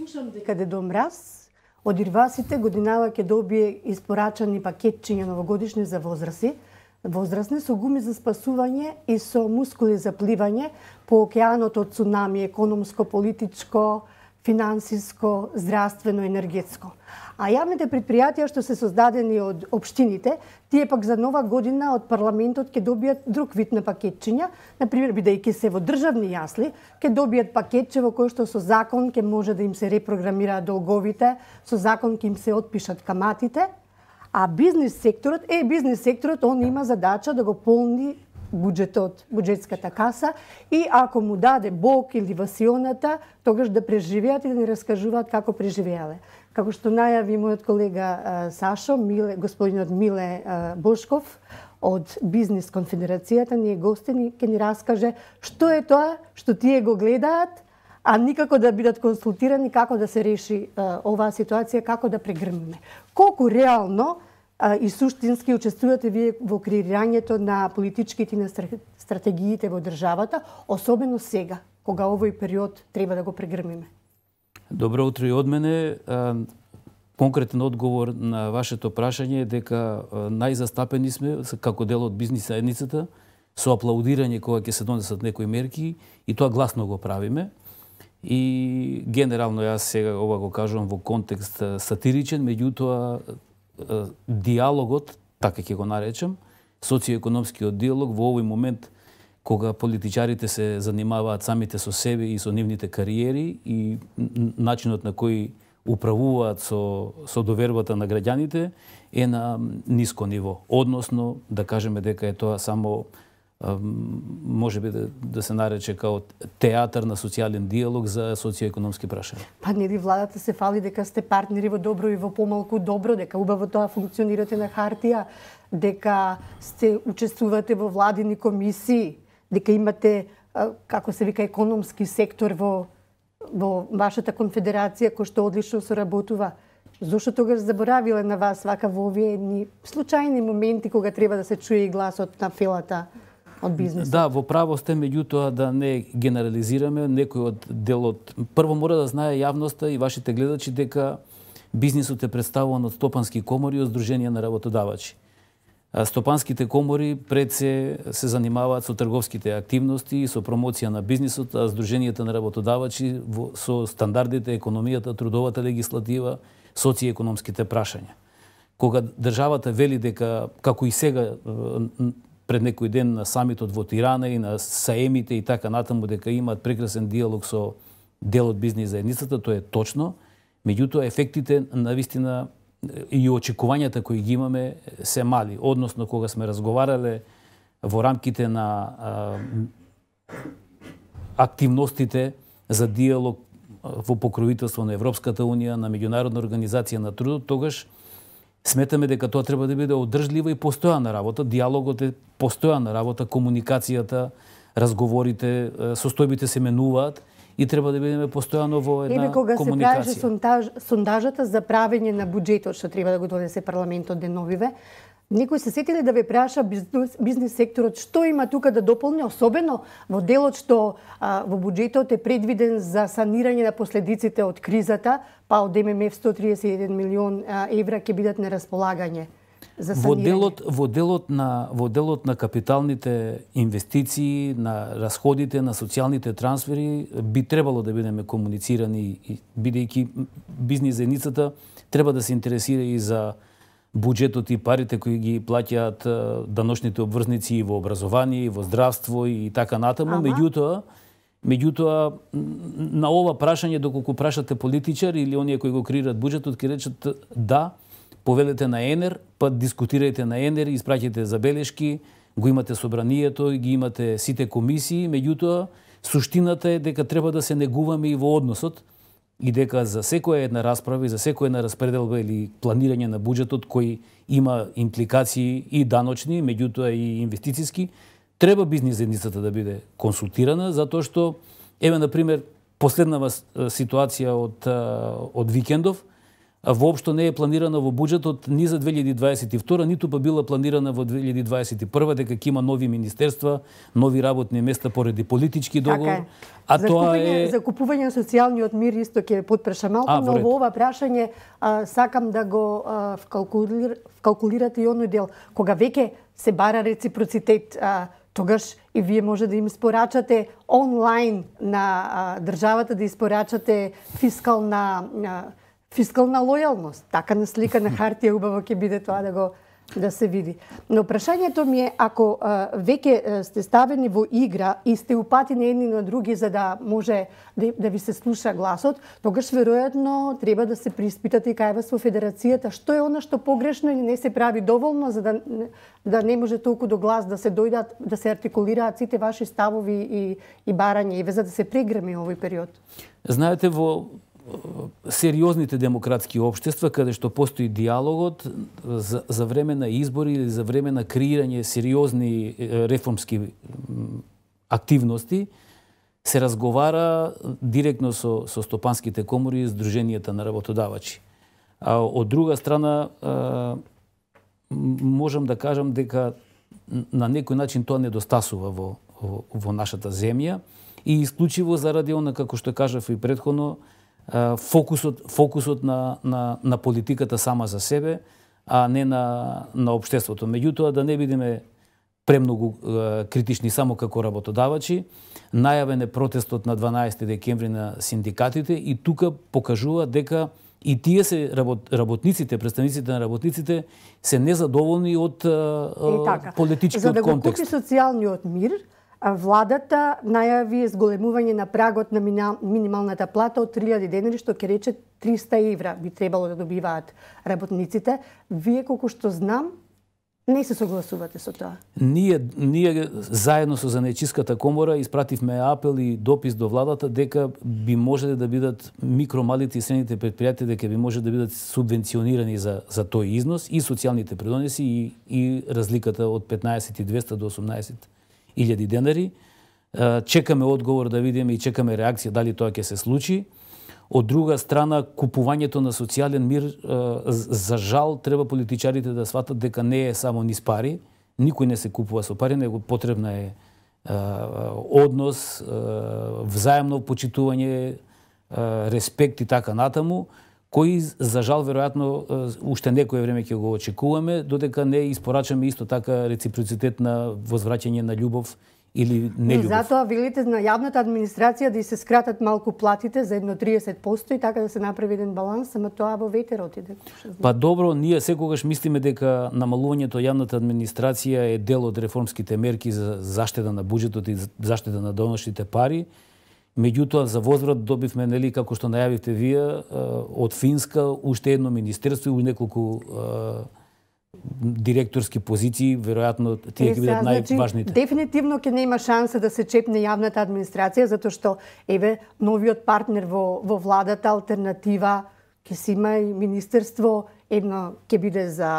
Слушам дека Дедо Мраз од Ирвасите годинава ќе добие испорачани пакетчиња новогодишни за возрасти, возрастни со гуми за спасување и со мускули за пливање по океанот од цунами економско, политичко, финансиско, здравствено, енергетско. А јавните предпријатија што се создадени од општините, тие пак за нова година од парламентот ќе добијат друг вид на пакетчиња, на пример бидејќи се во државни јасли, ќе добијат пакетче во кој што со закон ќе може да им се репрограмираат долговите, со закон ќе им се отпишат каматите, а бизнис секторот, е бизнис секторот, он има задача да го полни буџетот, буџетската каса и ако му даде Бог или васионата, тогаш да преживеат и да ни раскажуваат како преживеале. Како што најави мојот колега Сашо, Миле, господинот Миле Бошков, од Бизнес конфедерацијата, ние гостин и ќе ни раскаже што е тоа што тие го гледаат, а никако да бидат консултирани како да се реши оваа ситуација, како да прегрмиме. Колку реално и суштински учествувате вие во креирањето на политичките и на стратегиите во државата, особено сега, кога овој период треба да го прегрмиме? Добро утро и од мене. Конкретен одговор на вашето прашање е дека најзастапени сме како дел од бизнис заедницата со аплаудирање кога ќе се донесат некои мерки и тоа гласно го правиме. И генерално јас сега ова го кажувам во контекст сатиричен, меѓутоа диалогот, така ќе го наречам, социоекономскиот диалог во овој момент кога политичарите се занимаваат самите со себе и со нивните кариери и начинот на кој управуваат со, со довербата на граѓаните е на ниско ниво. Односно, да кажеме дека е тоа само може би да, да се нарече као театар на социјален диалог за социоекономски прашања. Па нели владата се фали дека сте партнери во добро и во помалку добро, дека убаво тоа функционирате на хартија, дека сте учествувате во владини комисии, дека имате како се вика економски сектор во во вашата конфедерација кој што одлично соработува. Зошто тогаш заборавиле на вас вака во овие случајни моменти кога треба да се чуе и гласот на фелата? Од бизнисот. Да, во право сте, меѓутоа да не генерализираме некој од делот. Прво мора да знае јавноста и вашите гледачи дека бизнисот е представуван од стопански комори и од Сдруженија на работодавачи. Стопанските комори пред се се занимаваат со трговските активности и со промоција на бизнисот, а Сдруженијата на работодавачи со стандардите, економијата, трудовата легислатива, социјекономските прашања. Кога државата вели дека, како и сега пред некој ден на самитот во Тирана и на саемите и така натаму дека имаат прекрасен диалог со дел од бизнис заедницата, тоа е точно. Меѓутоа ефектите на вистина и очекувањата кои ги имаме се мали. Односно кога сме разговарале во рамките на а, активностите за диалог во покровителство на Европската унија, на меѓународна организација на трудот, тогаш Сметаме дека тоа треба да биде одржлива и постојана работа. Диалогот е постојана работа, комуникацијата, разговорите, состојбите се менуваат и треба да бидеме постојано во една Ебе, кога комуникација. се правеше сондаж, сондажата за правење на буџетот што треба да го донесе парламентот деновиве, Некој се сети ли да ве праша бизнес, бизнес секторот што има тука да дополни, особено во делот што а, во буџетот е предвиден за санирање на последиците од кризата, па од ММФ 131 милион а, евра ќе бидат на располагање за санирање. Во делот во делот на во делот на капиталните инвестиции, на расходите, на социјалните трансфери би требало да бидеме комуницирани бидејќи бизнес заедницата треба да се интересира и за буџетот и парите кои ги плаќаат даношните обврзници и во образование, и во здравство и така натаму, ама? меѓутоа Меѓутоа, на ова прашање, доколку прашате политичар или оние кои го креираат буџетот, ќе речат да, повелете на ЕНЕР, па дискутирајте на ЕНЕР, испраќајте забелешки, го имате собранието, ги имате сите комисии, меѓутоа, суштината е дека треба да се негуваме и во односот, и дека за секоја една расправа и за секоја една распределба или планирање на буџетот кој има импликации и даночни, меѓутоа и инвестициски, треба бизнис заедницата да биде консултирана затоа што еве на пример последнава ситуација од од викендов воопшто не е планирана во буџетот ни за 2022, ниту па била планирана во 2021 дека ќе има нови министерства, нови работни места поради политички така договор. Така а за тоа е за купување на социјалниот мир исто ќе подпреша малку, а, но во ова прашање а, сакам да го а, вкалкулир, вкалкулирате и оној дел. Кога веќе се бара реципроцитет а, тогаш и вие може да им испорачате онлайн на а, државата да испорачате фискална а, фискална лојалност. Така на слика на хартија убаво ќе биде тоа да го да се види. Но прашањето ми е ако а, веќе сте ставени во игра и сте упатени едни на други за да може да, да ви се слуша гласот, тогаш веројатно треба да се приспитате и кај вас во федерацијата што е она што погрешно или не се прави доволно за да да не може толку до глас да се дојдат да се артикулираат сите ваши ставови и и барања и за да се преграми овој период. Знаете во сериозните демократски обштества, каде што постои диалогот за, за време на избори или за време на креирање сериозни реформски активности се разговара директно со, со стопанските комори и Сдруженијата на работодавачи. А од друга страна, а, можам да кажам дека на некој начин тоа недостасува во, во, во нашата земја и исклучиво заради она, како што кажав и предходно, фокусот фокусот на на на политиката сама за себе, а не на на општеството. Меѓутоа да не бидеме премногу е, критични само како работодавачи, најавен е протестот на 12 декември на синдикатите и тука покажува дека и тие се работ, работниците, представниците на работниците се незадоволни од е, така. политичкиот За да го контекст. купи социјалниот мир, владата најави зголемување на прагот на минималната плата од 3000 денари, што ќе рече 300 евра би требало да добиваат работниците. Вие колку што знам, не се согласувате со тоа. Ние ние заедно со Занечиската комора испративме апел и допис до владата дека би можеле да бидат микромалите и средните предпријатија дека би може да бидат субвенционирани за за тој износ и социјалните придонеси и и разликата од 15.200 до 18 1000 денари. Чекаме одговор да видиме и чекаме реакција дали тоа ќе се случи. Од друга страна, купувањето на социјален мир, за жал, треба политичарите да сватат дека не е само низ пари. Никој не се купува со пари, него потребна е однос, взаемно почитување, респект и така натаму, кои за жал веројатно уште некое време ќе го очекуваме, додека не испорачаме исто така реципроцитет на возвраќање на љубов или нелюбов. И затоа велите на јавната администрација да и се скратат малку платите за едно 30% и така да се направи еден баланс, ама тоа во ветер отиде. Па добро, ние секогаш мислиме дека намалувањето јавната администрација е дел од реформските мерки за заштита на буџетот и заштита на доношните пари Меѓутоа, за возврат добивме, нели, како што најавивте вие, од Финска уште едно министерство и неколку директорски позиции, веројатно тие ќе бидат значи, најважните. Дефинитивно ќе нема шанса да се чепне јавната администрација затоа што еве новиот партнер во во владата алтернатива ќе си има и министерство едно ќе биде за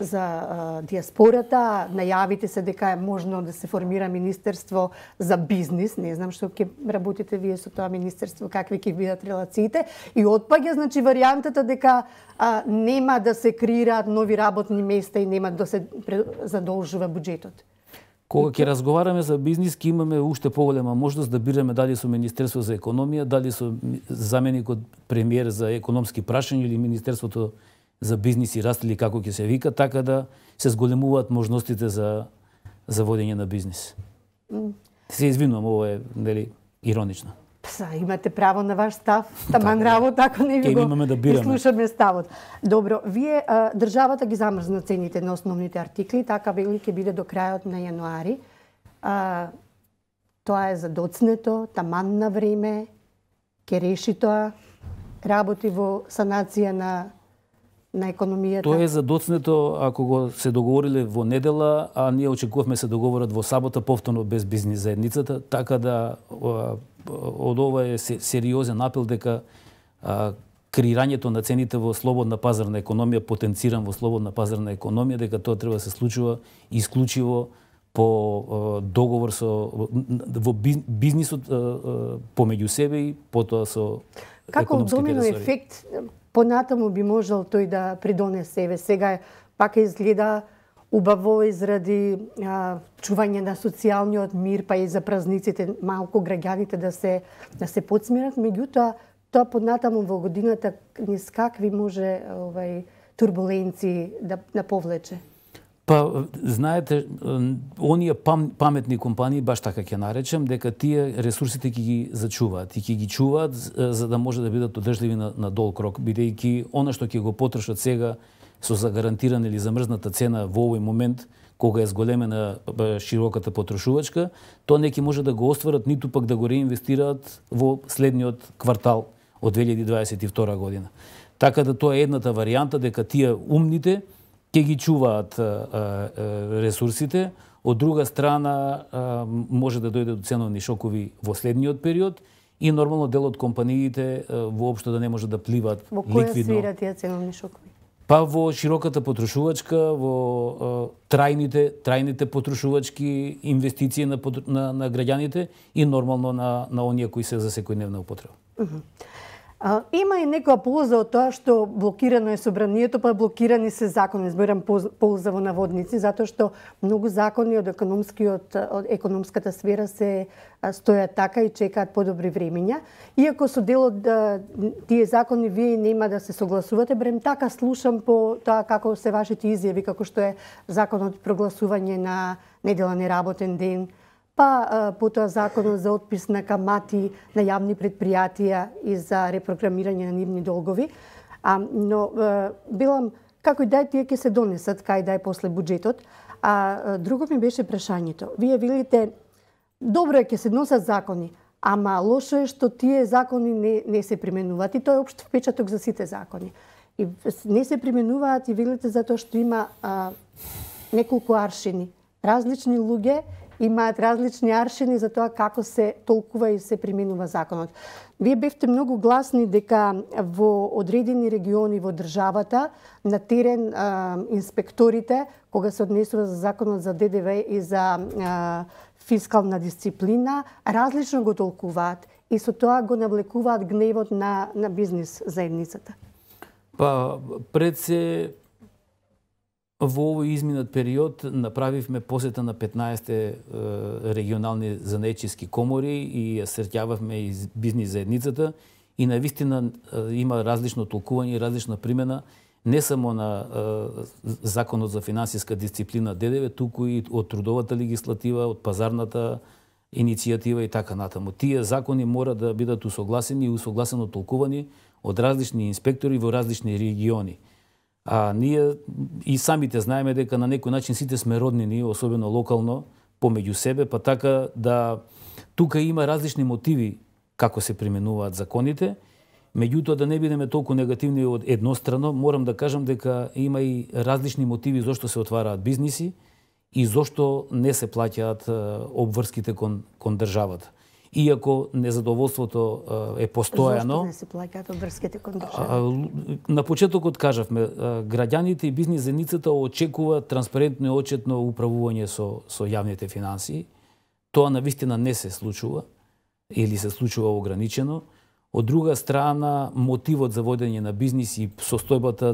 за а, диаспората, најавите се дека е можно да се формира министерство за бизнис, не знам што ќе работите вие со тоа министерство, какви ќе бидат релациите, и отпаѓа значи варијантата дека а, нема да се креираат нови работни места и нема да се задолжува буџетот. Кога ќе разговараме за бизнис, ќе имаме уште поголема можност да бираме дали со Министерство за економија, дали со заменикот премиер за економски прашања или Министерството за бизнис и раст или како ќе се вика, така да се зголемуваат можностите за за водење на бизнис. Mm. Се извинувам, ово е нели иронично. Пса, имате право на ваш став. Таман така, работа, ако не ви го имаме да бираме. слушаме ставот. Добро, вие а, државата ги замрзна цените на основните артикли, така вели ќе биде до крајот на јануари. А, тоа е за доцнето, таман на време, ќе реши тоа, работи во санација на на економијата. Тоа е задоцнето ако го се договориле во недела, а ние очекувавме се договорат во сабота повторно без бизнис заедницата, така да од ова е сериозен апел дека креирањето на цените во слободна пазарна економија, потенциран во слободна пазарна економија, дека тоа треба се случува исклучиво по договор со во бизнисот помеѓу себе и потоа со Како домино ефект понатаму би можел тој да придонесе. Еве сега пак изгледа убаво изради а, чување на социјалниот мир, па и за празниците малку граѓаните да се да се подсмират, меѓутоа тоа поднатаму во годината низ какви може овај турбуленции да, да повлече? Па, знаете, оние пам, паметни компании, баш така ќе наречем, дека тие ресурсите ќе ги зачуваат и ќе ги чуваат за да може да бидат одржливи на, на долг рок, бидејќи она што ќе го потрошат сега со загарантирана или замрзната цена во овој момент, кога е зголемена широката потрошувачка, тоа не ќе може да го остварат, ниту пак да го реинвестираат во следниот квартал од 2022 година. Така да тоа е едната варијанта дека тие умните ќе ги чуваат ресурсите, од друга страна може да дојде до ценовни шокови во следниот период и нормално дел од компаниите воопшто да не може да пливаат во која ликвидно. сфера тие ценовни шокови? Па во широката потрошувачка, во трајните трајните потрошувачки инвестиции на, на, на граѓаните и нормално на на оние кои се за секојдневна употреба. Uh -huh. А, има и некоја полза од тоа што блокирано е собранието, па блокирани се закони, зборам полза во наводници, затоа што многу закони од економскиот од економската сфера се стојат така и чекаат подобри времења. Иако со дел од тие закони вие нема да се согласувате, брем така слушам по тоа како се вашите изјави, како што е законот прогласување на недела неработен ден, па потоа законот за отпис на камати на јавни предпријатија и за репрограмирање на нивни долгови. А, но билам како и дај тие ќе се донесат кај дај после буџетот. А друго ми беше прашањето. Вие велите добро е ќе се носат закони, ама лошо е што тие закони не, не се применуваат и тоа е општ впечаток за сите закони. И не се применуваат и велите затоа што има а, неколку аршини. Различни луѓе имаат различни аршини за тоа како се толкува и се применува законот. Вие бевте многу гласни дека во одредени региони во државата на терен а, инспекторите кога се однесува за законот за ДДВ и за а, фискална дисциплина различно го толкуваат и со тоа го навлекуваат гневот на на бизнис заедницата. Па пред се Во овој изминат период направивме посета на 15 регионални занечиски комори и ја среќававме и бизнис заедницата и на вистина има различно толкување и различна примена не само на законот за финансиска дисциплина ДДВ, туку и од трудовата легислатива, од пазарната иницијатива и така натаму. Тие закони мора да бидат усогласени и усогласено толкувани од различни инспектори во различни региони. А ние и самите знаеме дека на некој начин сите сме роднини, особено локално, помеѓу себе, па така да тука има различни мотиви како се применуваат законите, меѓутоа да не бидеме толку негативни од еднострано, морам да кажам дека има и различни мотиви зошто се отвараат бизниси и зошто не се плаќаат обврските кон, кон државата иако незадоволството е постојано. Зошто не се плаќаат обврските кон На почетокот кажавме, граѓаните и бизнис заедницата очекуваат транспарентно и очетно управување со, со јавните финансии. Тоа на вистина не се случува или се случува ограничено. Од друга страна, мотивот за водење на бизнис и состојбата,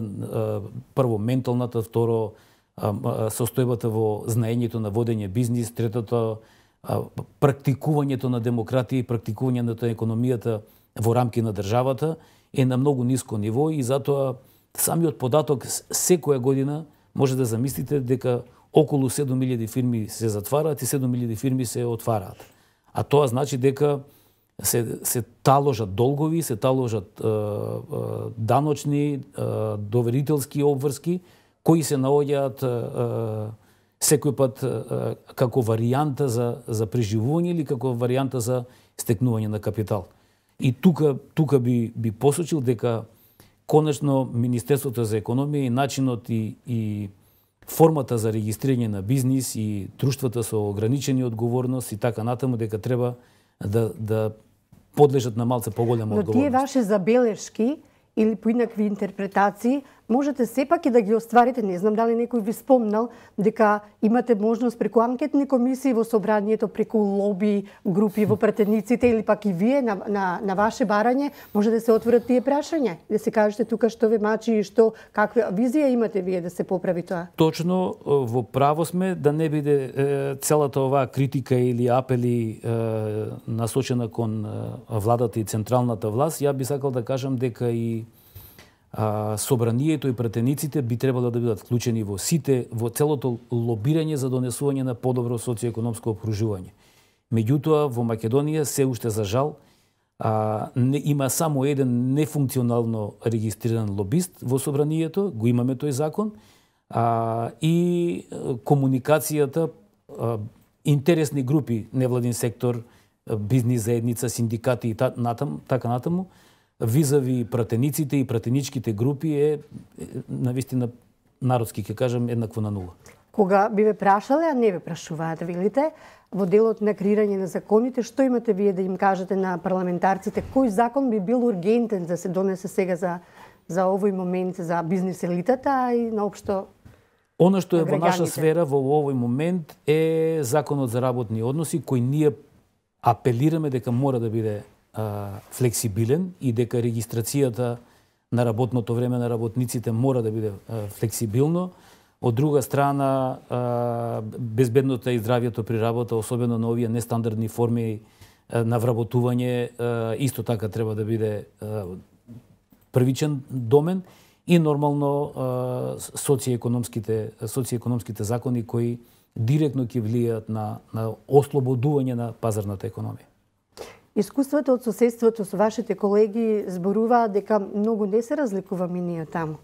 прво менталната, второ состојбата во знаењето на водење бизнис, третото практикувањето на демократија и практикувањето на економијата во рамки на државата е на многу ниско ниво и затоа самиот податок секоја година може да замислите дека околу 7000 фирми се затвараат и 7000 фирми се отвараат. А тоа значи дека се, се таложат долгови, се таложат е, е, даночни, е, доверителски обврски, кои се наоѓаат секој пат како варијанта за, за преживување или како варијанта за стекнување на капитал. И тука, тука би, би посочил дека конечно Министерството за економија и начинот и, и формата за регистрирање на бизнис и друштвата со ограничени одговорност и така натаму дека треба да, да подлежат на малце поголема одговорност. Но тие ваши забелешки или поинакви интерпретации можете сепак и да ги остварите. Не знам дали некој ви спомнал дека имате можност преку анкетни комисии во собранието, преку лоби, групи во претениците или пак и вие на, на, на ваше барање може да се отворат тие прашања, да се кажете тука што ве мачи и што каква визија имате вие да се поправи тоа. Точно во право сме да не биде е, целата оваа критика или апели е, насочена кон владата и централната власт. Ја би сакал да кажам дека и а, собранието и претениците би требало да бидат вклучени во сите, во целото лобирање за донесување на подобро социоекономско опружување. Меѓутоа, во Македонија се уште за жал а, не, има само еден нефункционално регистриран лобист во собранието, го имаме тој закон, а, и комуникацијата, а, интересни групи, невладин сектор, бизнис заедница, синдикати и та, натам, така натаму, визави пратениците и пратеничките групи е, навистина народски ќе кажам еднакво на нула. Кога би ве прашале, а не ве прашуваат, видите, во делот на креирање на законите, што имате вие да им кажете на парламентарците, кој закон би бил ургентен да се донесе сега за за овој момент за бизнес елитата и наопшто Оно што е во наша сфера во овој момент е законот за работни односи кој ние апелираме дека мора да биде а, флексибилен и дека регистрацијата на работното време на работниците мора да биде а, флексибилно. Од друга страна, а, безбеднота и здравјето при работа, особено на овие нестандардни форми а, на вработување, а, исто така треба да биде а, првичен домен и нормално социјекономските социјекономските закони кои директно ќе влијаат на на ослободување на пазарната економија. Искуството од соседството со вашите колеги зборуваат дека многу не се разликуваме ние таму.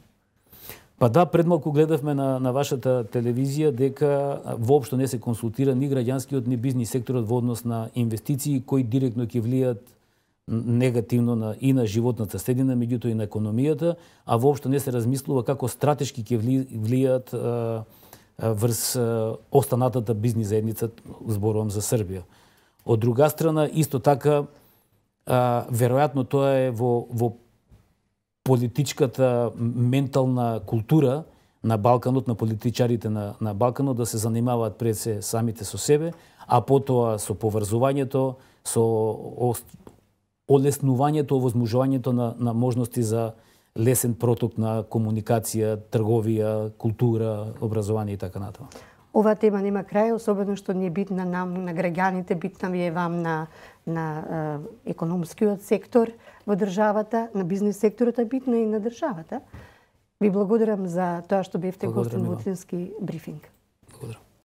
Па да, предмалку гледавме на, на вашата телевизија дека воопшто не се консултира ни граѓанскиот ни бизнис секторот во однос на инвестиции кои директно ќе влијат негативно на, и на животната средина, меѓутоа и на економијата, а воопшто не се размислува како стратешки ќе вли, влијат а, а, врз а, останатата бизнис заедница, зборувам за Србија. Од друга страна, исто така, а, веројатно тоа е во, во политичката ментална култура на Балканот, на политичарите на, на Балканот, да се занимаваат пред се самите со себе, а потоа со поврзувањето, со олеснувањето, овозможувањето на, на можности за лесен проток на комуникација, трговија, култура, образование и така натаму. Ова тема нема крај, особено што не е битна нам, на граѓаните, битна ви е вам на, на е, економскиот сектор во државата, на бизнес секторот, а битна и на државата. Ви благодарам за тоа што бевте гостин во брифинг.